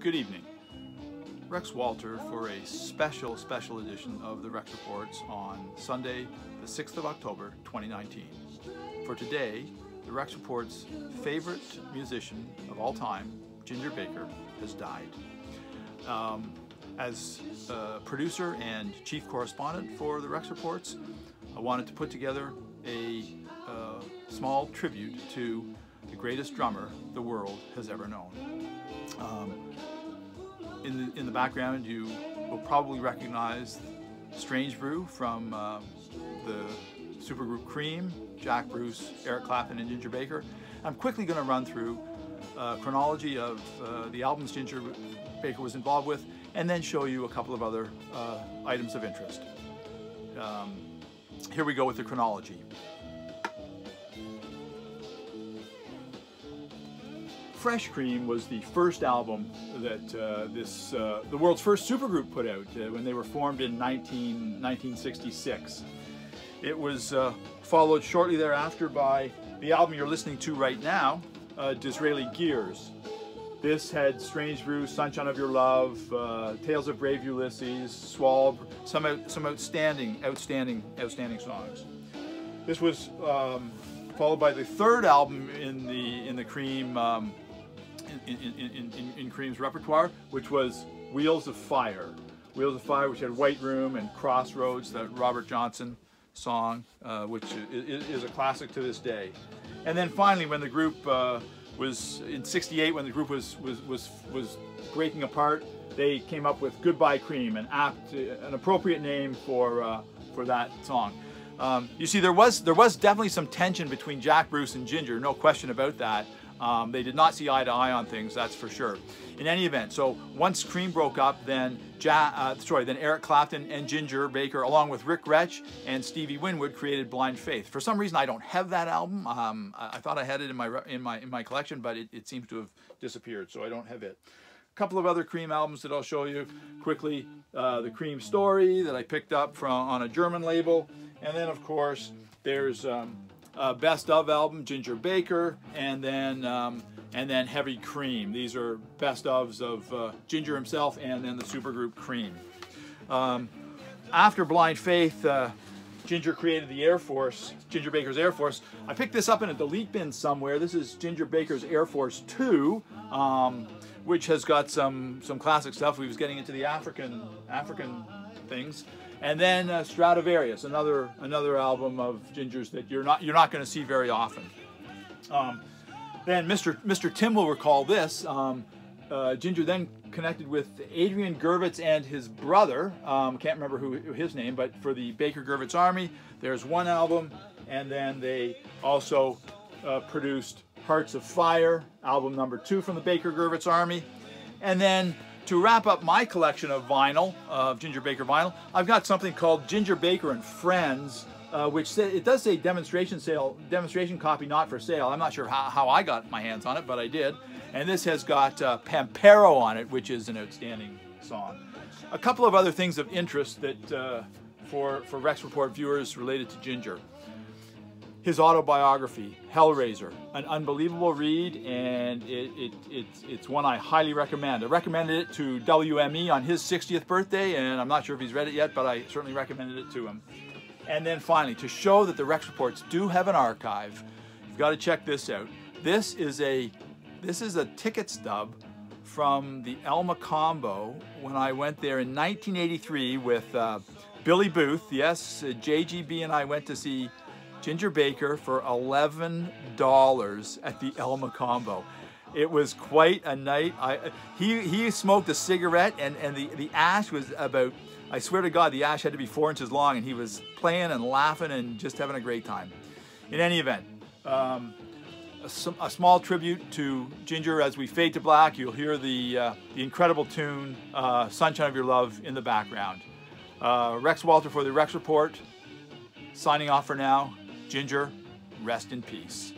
Good evening. Rex Walter for a special, special edition of the Rex Reports on Sunday, the 6th of October, 2019. For today, the Rex Report's favorite musician of all time, Ginger Baker, has died. Um, as producer and chief correspondent for the Rex Reports, I wanted to put together a uh, small tribute to the greatest drummer the world has ever known. Um, in, the, in the background, you will probably recognize Strange Brew from uh, the supergroup Cream, Jack Bruce, Eric Clapton, and Ginger Baker. I'm quickly going to run through a chronology of uh, the albums Ginger Baker was involved with, and then show you a couple of other uh, items of interest. Um, here we go with the chronology. Fresh Cream was the first album that uh, this uh, the world's first supergroup put out uh, when they were formed in 19, 1966. It was uh, followed shortly thereafter by the album you're listening to right now, uh, Disraeli Gears. This had Strange Brew, Sunshine of Your Love, uh, Tales of Brave Ulysses, Swallow, some, some outstanding, outstanding, outstanding songs. This was um, followed by the third album in the in the Cream um, in, in, in, in, Cream's repertoire, which was Wheels of Fire. Wheels of Fire, which had White Room and Crossroads, that Robert Johnson song, uh, which is, a classic to this day. And then finally, when the group uh, was in '68, when the group was was was was breaking apart, they came up with "Goodbye Cream," an apt, an appropriate name for uh, for that song. Um, you see, there was there was definitely some tension between Jack Bruce and Ginger, no question about that. Um, they did not see eye to eye on things, that's for sure. In any event, so once Cream broke up, then ja uh, sorry, then Eric Clapton and Ginger Baker, along with Rick Grech and Stevie Winwood, created Blind Faith. For some reason, I don't have that album. Um, I, I, thought I had it in my in my in my collection, but it, it seems to have disappeared, so I don't have it. A couple of other Cream albums that I'll show you quickly. Uh, the Cream Story that I picked up from on a German label, and then of course there's um, uh, best of album, Ginger Baker, and then um, and then Heavy Cream. These are best ofs of uh, Ginger himself and then the supergroup Cream. Um, after Blind Faith, uh, Ginger created the Air Force, Ginger Baker's Air Force. I picked this up in a delete bin somewhere. This is Ginger Baker's Air Force 2, um, which has got some some classic stuff. We was getting into the African African things. And then uh, Stratavarious, another another album of Ginger's that you're not you're not going to see very often. Um, then Mr. Mr. Tim will recall this. Um, uh, Ginger then connected with Adrian Gurvitz and his brother. Um, can't remember who, his name, but for the Baker Gurvitz Army, there's one album, and then they also uh, produced Hearts of Fire, album number two from the Baker Gurvitz Army, and then to wrap up my collection of vinyl, of Ginger Baker vinyl, I've got something called Ginger Baker and Friends, uh, which say, it does say demonstration sale, demonstration copy not for sale. I'm not sure how, how I got my hands on it, but I did. And this has got uh, Pampero on it, which is an outstanding song. A couple of other things of interest that uh, for, for Rex Report viewers related to Ginger his autobiography, Hellraiser, an unbelievable read, and it, it, it, it's one I highly recommend. I recommended it to WME on his 60th birthday, and I'm not sure if he's read it yet, but I certainly recommended it to him. And then finally, to show that the Rex Reports do have an archive, you've got to check this out. This is a, this is a ticket stub from the El Mocambo when I went there in 1983 with uh, Billy Booth. Yes, JGB and I went to see Ginger Baker for $11 at the El Combo. It was quite a night. I, he, he smoked a cigarette and, and the, the ash was about, I swear to God, the ash had to be four inches long and he was playing and laughing and just having a great time. In any event, um, a, a, small tribute to Ginger as we fade to black. You'll hear the, uh, the incredible tune, uh, Sunshine of Your Love, in the background. Uh, Rex Walter for the Rex Report, signing off for now. Ginger, rest in peace.